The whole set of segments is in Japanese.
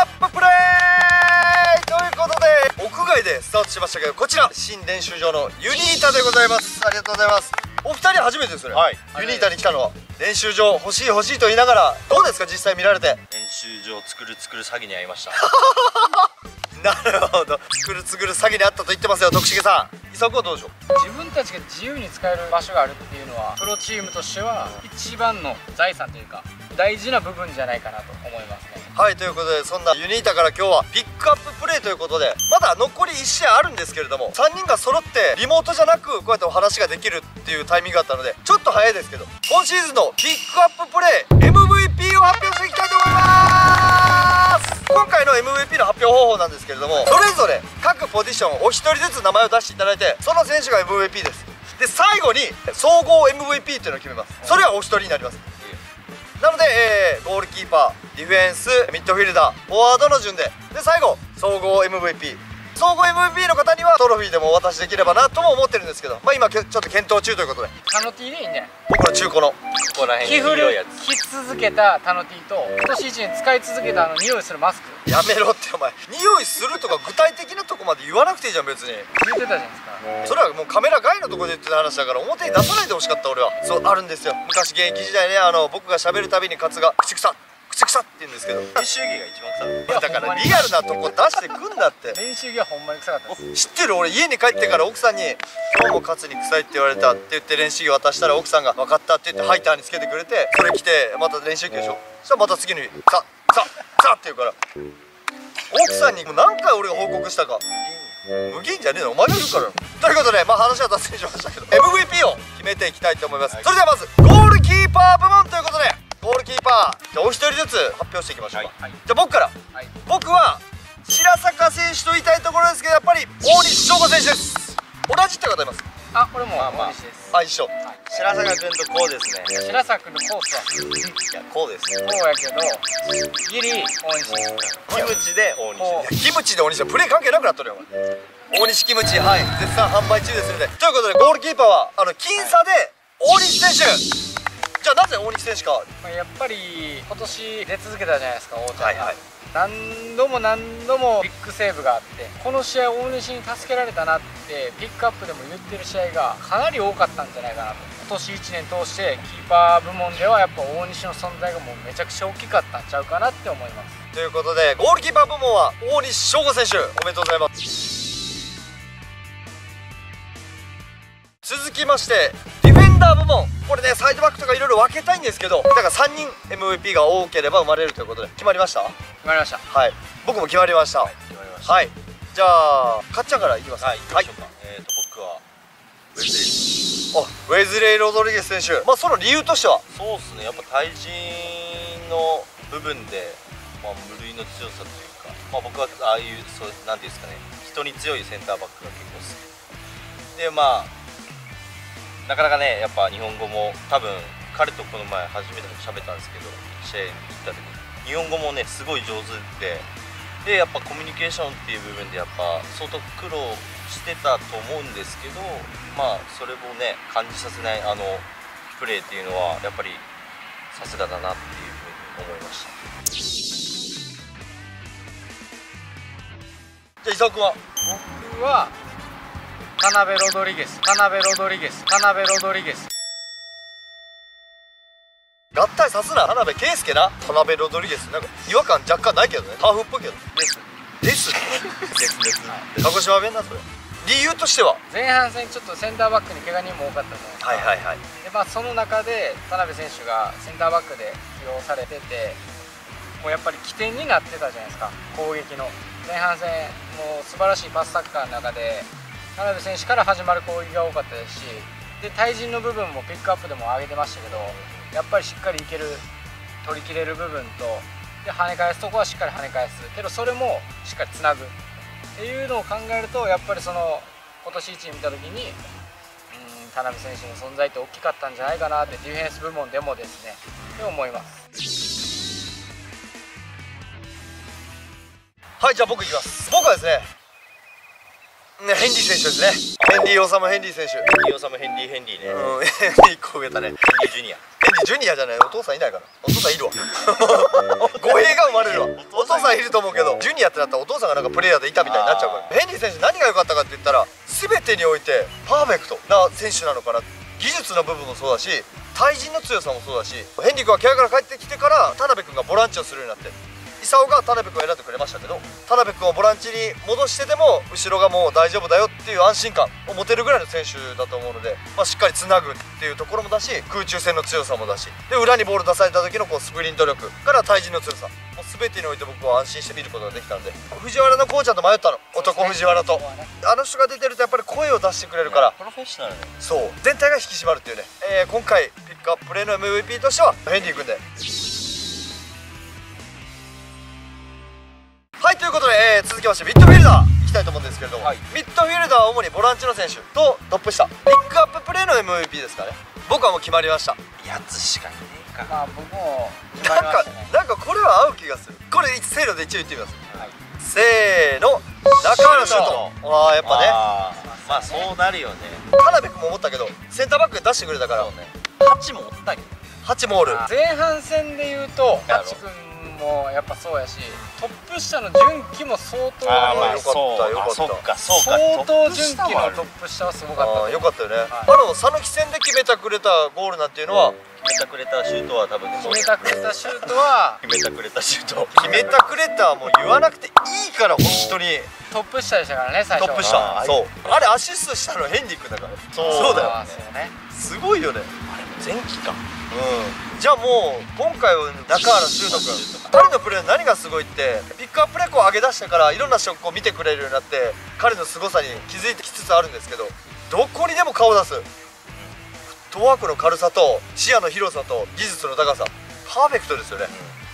アッププレイということで屋外でスタートしましたけどこちら新練習場のユニータでございます。ありがとうございます。お二人初めてですね、はい。ユニータに来たのは練習場欲しい欲しいと言いながらどうですか実際見られて？練習場作る作る詐欺に遭いました。なるほど。作る作る詐欺にあったと言ってますよ徳重さん。伊作はどうでしょう？自分たちが自由に使える場所があるっていうのはプロチームとしては一番の財産というか大事な部分じゃないかなと思います。ねはいということでそんなユニータから今日はピックアッププレイということでまだ残り1試合あるんですけれども3人が揃ってリモートじゃなくこうやってお話ができるっていうタイミングがあったのでちょっと早いですけど今シーズンのピックアッププレイ MVP を発表していきたいと思います。今回の MVP の発表方法なんですけれどもそれぞれ各ポジションお一人ずつ名前を出していただいてその選手が MVP です。で最後に総合 MVP っていうのを決めます。それはお一人になります。なので、えーゴールキーパーディフェンスミッドフィルダーフォワードの順で。で最後総合 MVP 総合 MVP の方にはトロフィーでもお渡しできればなとも思ってるんですけどまあ今ちょっと検討中ということで。タノティでいいんじゃない僕の中古のここら辺に広いや着続けたタノティと今年一年使い続けたあの匂いするマスク。やめろってお前。匂いするとか具体的なとこまで言わなくていいじゃん別に。言ってたじゃないですか。それはもうカメラ外のところで言ってた話だから表に出さないでほしかった俺は。そうあるんですよ。昔現役時代ねあの僕が喋るたびに勝が口草口草って言うんですけど練習着が一番臭い。だからリアルなとこ出してくんだって。練習着はほんまに臭かったです。知ってる俺家に帰ってから奥さんに「今日もカツに臭いって言われた」って言って練習着渡したら奥さんが「分かった」って言ってハイターにつけてくれてそれ着てまた練習着でしょ。そしたらまた次の日「さささ」って言うから奥さんに何回俺が報告したか。無限じゃねえの？お前が言うから。よということでまあ話は脱線しましたけど MVP を決めていきたいと思います、それではまずゴールキーパー部門ということでじゃあお一人ずつ発表していきましょうか、はいじゃあ僕から。はい。僕は白坂選手と言いたいところですけどやっぱり大西翔吾選手です。同じって方います？あこれも大西です。あ一緒。白坂君とこうですね。白坂君のコースはいやこうです。ねこうやけどギリ大西キムチで大こ西キムチで大西はプレー関係なくなっとるよ大西キムチはい。絶賛販売中ですので。ということでゴールキーパーはあの僅差で大西選手じゃあなぜ大西選手かまあやっぱり今年出続けたじゃないですか大ちゃんが、はいはい。何度も何度もビッグセーブがあってこの試合大西に助けられたなってピックアップでも言ってる試合がかなり多かったんじゃないかなと。今年1年通してキーパー部門ではやっぱ大西の存在がもうめちゃくちゃ大きかったんちゃうかなって思います。ということでゴールキーパー部門は大西翔吾選手おめでとうございます。続きましてダー部門。これねサイドバックとかいろいろ分けたいんですけどだから3人 MVP が多ければ生まれるということで。決まりました？決まりました。はい。僕も決まりました。はい、決まりました。じゃあかっちゃんからいきます。はい。行きましょうか。えーと僕は。ウェズレイあウェズレイ・ロドリゲス選手。まあその理由としては？そうですね。やっぱ対人の部分で、まあ、無類の強さというか、まあ、僕はああいうそうなんていうんですかね。人に強いセンターバックが結構好き。でまあなかなかねやっぱ日本語も多分彼とこの前初めて喋ったんですけど試合に行った時日本語もねすごい上手ででやっぱコミュニケーションっていう部分でやっぱ相当苦労してたと思うんですけどまあそれもね感じさせないあのプレーっていうのはやっぱりさすがだなっていうふうに思いました。じゃあ伊沢君は？僕は田辺ロドリゲス田辺ロドリゲス田辺ロドリゲス合体さすな田辺圭介な。田辺ロドリゲスなんか違和感若干ないけどね。ハーフっぽいけど。です。です。です。です。鹿児島弁なそれ。理由としては？前半戦ちょっとセンターバックに怪我人も多かったじゃないで。すか、はいはいはい。でまあ、その中で田辺選手がセンターバックで起用されててもうやっぱり起点になってたじゃないですか。攻撃の。前半戦もう素晴らしいパスサッカーの中で田辺選手から始まる攻撃が多かったですしで対人の部分もピックアップでも上げてましたけどやっぱりしっかりいける取り切れる部分とで跳ね返すとこはしっかり跳ね返す。けどそれもしっかりつなぐ。っていうのを考えるとやっぱりその今年1位見た時にうん田辺選手の存在って大きかったんじゃないかなってディフェンス部門でもですねって思います。はいじゃあ僕いきます。僕はですねねヘンリー選手ですね。ヘンリー・オサム・ヘンリー選手。ヘンリー・オサムヘンリー・ヘンリーね、うん。一個上だね。ヘンリー・ジュニア。ヘンリージュニアじゃない。お父さんいないかなお父さんいるわ。語弊が生まれるわ。お父さんいる。と思うけどジュニアってなったらお父さんがなんかプレイヤーでいたみたいになっちゃうから。ヘンリー選手何が良かったかって言ったら全てにおいてパーフェクト。な選手なのかな技術の部分もそうだし対人の強さもそうだしヘンリー君は怪我から帰ってきてから田辺君がボランチをするようになって功が田辺君を選んでくれましたけど田辺君をボランチに戻してでも後ろがもう大丈夫だよっていう安心感を持てるぐらいの選手だと思うので、まあ、しっかりつなぐっていうところもだし空中戦の強さもだしで裏にボール出された時のこうスプリント力から対人の強さもう全てにおいて僕は安心して見ることができたんで藤原のコーチャーと迷ったの。男藤原と。あの人が出てるとやっぱり声を出してくれるから。プロフェッショナルねそう。全体が引き締まるっていうね、えー今回ピックアッププレーの MVP としてはヘンリー君ではいということで、えー続きましてミッドフィルダーいきたいと思うんですけれども、はい。ミッドフィルダーは主にボランチの選手とトップ下ピックアッププレーの MVP ですかね。僕はもう決まりました。やつしかいねえか。まあ僕も決なんかまりましたね。なんかこれは合う気がする。これせーので一応言ってみますはい。せーの中原シュート。ああやっぱね。まあそうなるよね。田辺君も思ったけどセンターバックで出してくれたからそうね。ハチもおったり8モール前半戦で言うとやろハチ君もやっぱそうやしトップ下の純喜も相当あーまあよかったよかった。かそうか。相当純喜のトップ下はすごかったよかったよね、はい。あの讃岐戦で決めてくれたゴールなんていうのは、決めたくれたシュートは多分決めたくれたシュートは決めたくれたシュート。決めたくれたはもう言わなくていいから本当に。トップ下でしたからね最初トップ下。そう。あれアシストしたのヘンリー君だから。そう。だよ。あーそうね。すごいよね。あれ前期か。うんじゃあもう今回は中原修斗君彼のプレーの何がすごいってピックアップレコを上げ出してからいろんなショックを見てくれるようになって彼の凄さに気づいてきつつあるんですけどどこにでも顔を出す。フットワークの軽さと視野の広さと技術の高さ。パーフェクトですよね。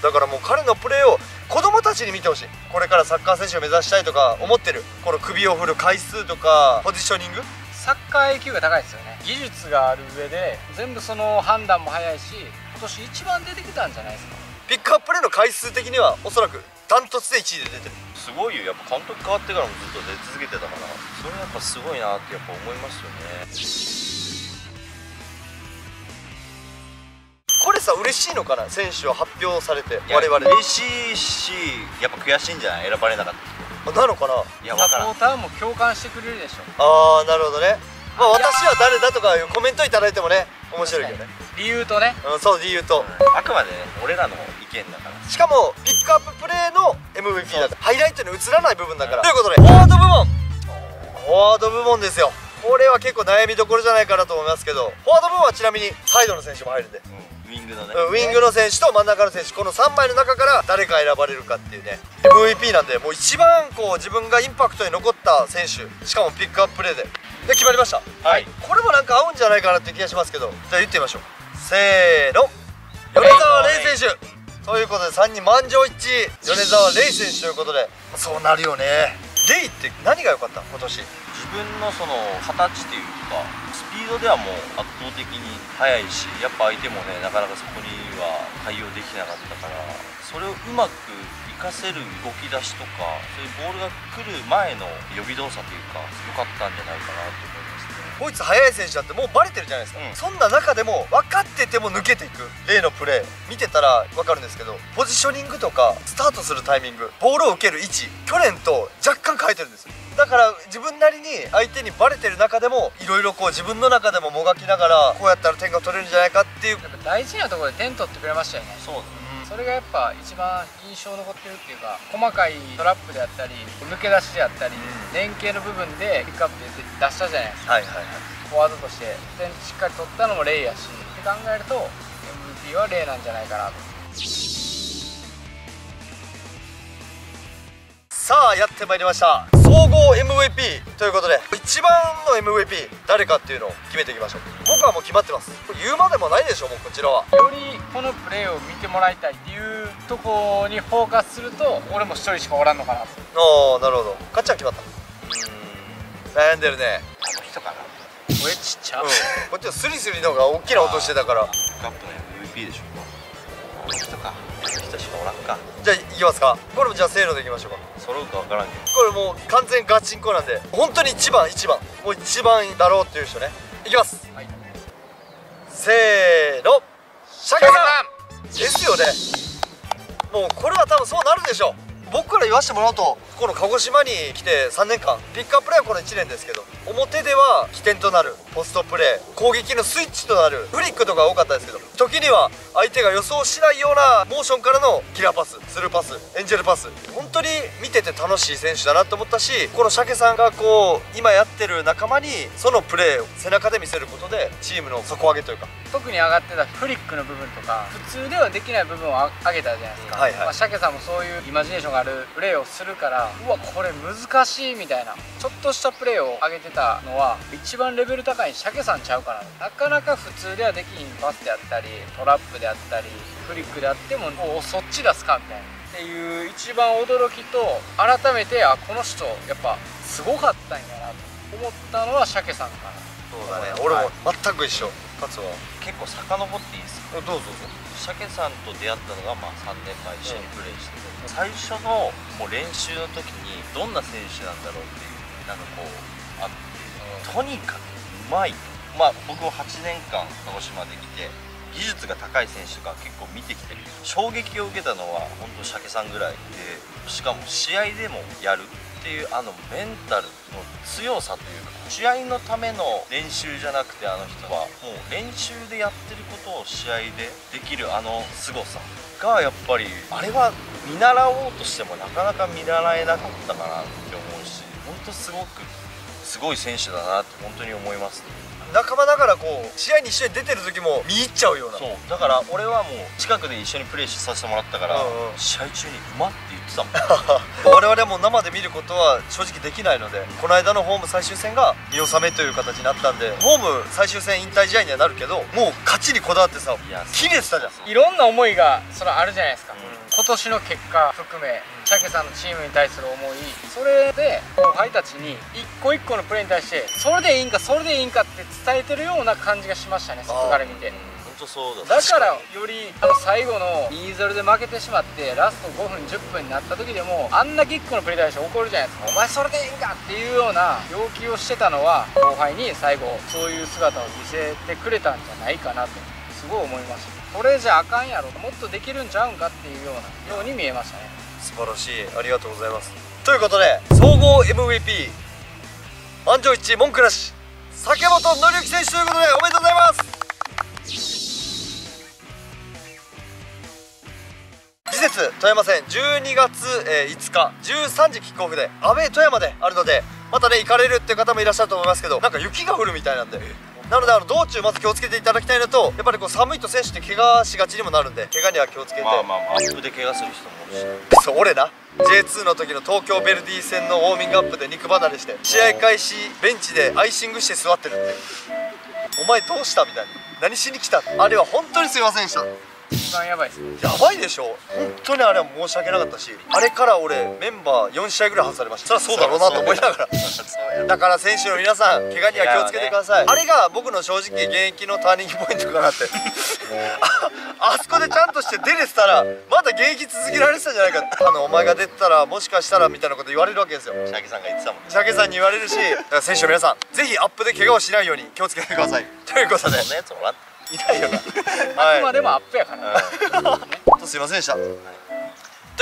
だからもう彼のプレーを子供たちに見てほしい。これからサッカー選手を目指したいとか思ってる。この首を振る回数とかポジショニング。サッカー IQ が高いですよね。技術がある上で全部その判断も早いし今年一番出てきたんじゃないですか？ピックアップレーの回数的にはおそらくダントツで1位で出てる。すごいよ。やっぱ監督変わってからもずっと出続けてたからそれやっぱすごいなってやっぱ思いますよね。これさ嬉しいのかな？選手を発表されて我々。嬉しいしやっぱ悔しいんじゃない？選ばれなかったなのかなサいやわからんポーターも共感してくれるでしょ。あーなるほどねまあ私は誰だとかいうコメントいただいてもね面白いけどね、理由とね。うん、そう理由と。あくまでね俺らの意見だから。しかもピックアッププレーの MVP だから。ハイライトに映らない部分だから。ということでフォワード部門。フォワード部門ですよ。これは結構悩みどころじゃないかなと思いますけどフォワード部門はちなみにサイドの選手も入るんで。ウィングのね。うんウィングの選手と真ん中の選手。この3枚の中から誰か選ばれるかっていうね。MVP なんでもう一番こう自分がインパクトに残った選手。しかもピックアッププレーでで決まりました。はい。これもなんか合うんじゃないかなって気がしますけど。じゃあ言ってみましょう。せーの。米澤レイ選手。ということで3人満場一致。米澤レイ選手ということで。そうなるよね。レイって何が良かった？今年。自分のその形っていうかスピードではもう圧倒的に速いしやっぱ相手もねなかなかそこには対応できなかったからそれをうまく活かせる動き出しとかそういうボールが来る前の予備動作というか良かったんじゃないかなと思いますね。こいつ速い選手だってもうバレてるじゃないですか、うん。そんな中でも分かってても抜けていく。例のプレー見てたら分かるんですけどポジショニングとかスタートするタイミングボールを受ける位置去年と若干変えてるんですよ。だから自分なりに相手にバレてる中でもいろいろこう自分の中でももがきながらこうやったら点が取れるんじゃないかっていう。やっぱ大事なところで点取ってくれましたよね。そうだねそれがやっぱ一番印象残ってるっていうか細かいトラップであったり抜け出しであったり連携の部分でピックアップで出したじゃないですか。はいはいはい。フォワードとして。点しっかり取ったのもレイやしって考えると MVP はレイなんじゃないかなと。さあやってまいりました総合 MVP ということで一番の MVP 誰かっていうのを決めていきましょう。僕はもう決まってます。言うまでもないでしょもうこちらは。よりこのプレーを見てもらいたいっていうとこにフォーカスすると俺も一人しかおらんのかなと。ああなるほど。かっちゃん決まった。悩んでるね。あの人かな。声ちっちゃ。うん。こっちのスリスリの方が大きな音してたから。カップの MVP でしょ。この人かこの人しかおらんか。じゃあいきますか。これもじゃあせーのでいきましょうか。揃うか分からんけど。これもう完全ガチンコなんで本当に一番一番。もう一番だろうっていう人ね。いきます、はい。せーの。シャケさん。ですよね。もうこれは多分そうなるでしょう。僕から言わせてもらうとこの鹿児島に来て3年間ピックアッププレーはこの1年ですけど表では起点となるポストプレー攻撃のスイッチとなるフリックとか多かったですけど時には相手が予想しないようなモーションからのキラーパススルーパスエンジェルパス本当に見てて楽しい選手だなと思ったしこの鮭さんがこう今やってる仲間にそのプレーを背中で見せることでチームの底上げというか。特に上がってたフリックの部分とか普通ではできない部分をあ上げたじゃないですか、はいはい。まあ、鮭さんもそういうイマジネーションがあるプレーをするからうわこれ難しいみたいな。ちょっとしたプレーを上げてたのは一番レベル高い鮭さんちゃうかな。なかなか普通ではできひんパスであったりトラップであったりフリックであってもおそっち出すかみたいな。っていう一番驚きと改めてあこの人やっぱすごかったんやなと思ったのは鮭さんかな。そうだね。俺も全く一緒。勝つは結構遡っていいですか？どうぞどうぞ。鮭さんと出会ったのがまあ3年前一緒にプレーしてて、最初のもう練習の時にどんな選手なんだろうっていうなんかこうあって。とにかくうまいと。まあ僕も8年間鹿児島で来て技術が高い選手が結構見てきて衝撃を受けたのは本当鮭さんぐらいでしかも試合でもやるっていうあのメンタルの強さというか試合のための練習じゃなくてあの人はもう練習でやってることを試合でできるあの凄さがやっぱりあれは見習おうとしてもなかなか見習えなかったかなって思うし本当すごくすごい選手だなって本当に思いますね。仲間ながらこう試合に一緒に出てる時も見入っちゃうような。そう。だから俺はもう近くで一緒にプレーさせてもらったから、うんうん。試合中に「うま」って言ってたもん。我々も生で見ることは正直できないのでこの間のホーム最終戦が見納めという形になったんでホーム最終戦引退試合にはなるけどもう勝ちにこだわってさ切れてたじゃん。いろんな思いがそれあるじゃないですか、うん。今年の結果含め鮭さんのチームに対する思いそれで後輩たちに一個一個のプレーに対してそれでいいんかそれでいいんかって伝えてるような感じがしましたね外から見て。本当そうだだからよりあの最後の2-0で負けてしまってラスト5分10分になった時でもあんなキックのプレーに対して怒るじゃないですか。お前それでいいんかっていうような要求をしてたのは後輩に最後そういう姿を見せてくれたんじゃないかなとすごい思いましたこれじゃあかんやろ。もっとできるんちゃうんかっていうようなように見えましたね素晴らしい。ありがとうございます。ということで総合 MVP 満場一致文句なし酒本紀之選手ということでおめでとうございます。次節富山戦12月、えー5日13時キックオフでアウェー富山であるのでまたね行かれるっていう方もいらっしゃると思いますけどなんか雪が降るみたいなんで。なのであの道中まず気をつけていただきたいのとやっぱりこう寒いと選手って怪我しがちにもなるんで怪我には気をつけて、まあまあまあアップで怪我する人もいるし。そう俺な。J2 の時の東京ヴェルディ戦のウォーミングアップで肉離れして試合開始ベンチでアイシングして座ってるって。お前どうしたみたいな。何しに来たあれは本当にすいませんでした一番やばいです。やばいでしょ。本当にあれは申し訳なかったしあれから俺メンバー4試合ぐらい外されました。そりゃそうだろうなと思いながら。だから選手の皆さん怪我には気をつけてください、あれが僕の正直現役のターニングポイントかなって。ああそこでちゃんとして出れてたらまだ現役続けられてたんじゃないかあのお前が出てたらもしかしたらみたいなこと言われるわけですよ。シャキさんが言ってたもんね。シャケさんに言われるしだから選手の皆さんぜひアップで怪我をしないように気をつけてください。ということで。そんなやつおらんいないよな。あくまでもアップやから、本当すいませんでした、という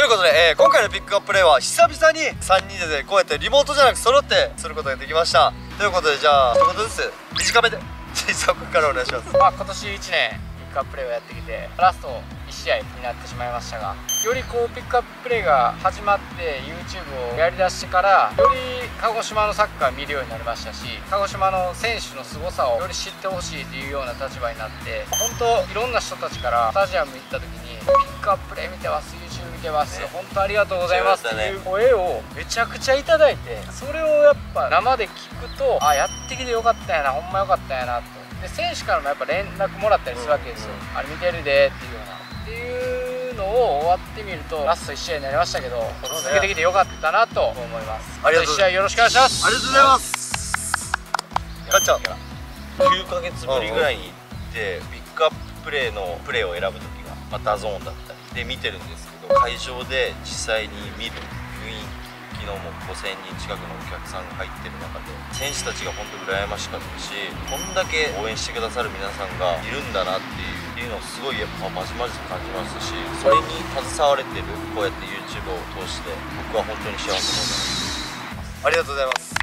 ことで、えー今回のピックアッププレイは久々に3人でこうやってリモートじゃなく揃ってすることができました。ということでじゃあ一言ずつ短めで小さくからお願いします。まあ、今年1年ピックアッププレーをやってきてラスト1試合になってしまいましたがよりこうピックアッププレーが始まって YouTube をやりだしてからより鹿児島のサッカー見るようになりましたし鹿児島の選手の凄さをより知ってほしいというような立場になって本当いろんな人たちからスタジアム行った時にピックアッププレー見てます YouTube 見てます、ね。本当ありがとうございますっていう声をめちゃくちゃいただいてそれをやっぱ生で聞くとあやってきてよかったんやなほんまよかったんやなと。で選手からもやっぱ連絡もらったりするわけですよ、あれ見てるでっていうようなっていうのを終わってみるとラスト1試合になりましたけど続けてきてよかったなと思います。ありがとう1試合よろしくお願いします。ありがとうございます。ガッチャン9ヶ月ぶりぐらいに行って PICK UP PLAY のプレーを選ぶ時がまあ、 DAZN だったり。で見てるんですけど会場で実際に見る雰囲気昨日も5000人近くのお客さんが入ってる中で選手たちが本当羨ましかったしこんだけ応援してくださる皆さんがいるんだなっていういうのをすごいやっぱまじまじと感じますしそれに携われてるこうやって YouTube を通して僕は本当に幸せ者だありがとうございます。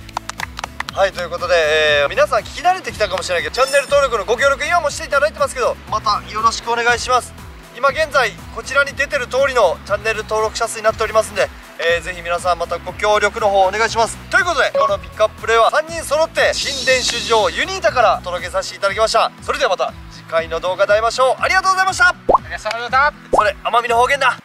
はいということで、えー皆さん聞き慣れてきたかもしれないけどチャンネル登録のご協力今もしていただいてますけどまたよろしくお願いします。今現在こちらに出てる通りのチャンネル登録者数になっておりますんで、えーぜひ皆さんまたご協力の方お願いします。ということで今日のピックアッププレイは3人揃って新電種場ユニータから届けさせていただきました。それではまた。回の動画で会いましょうありがとうございました。皆さんありがとうございました。それ奄美の方言だ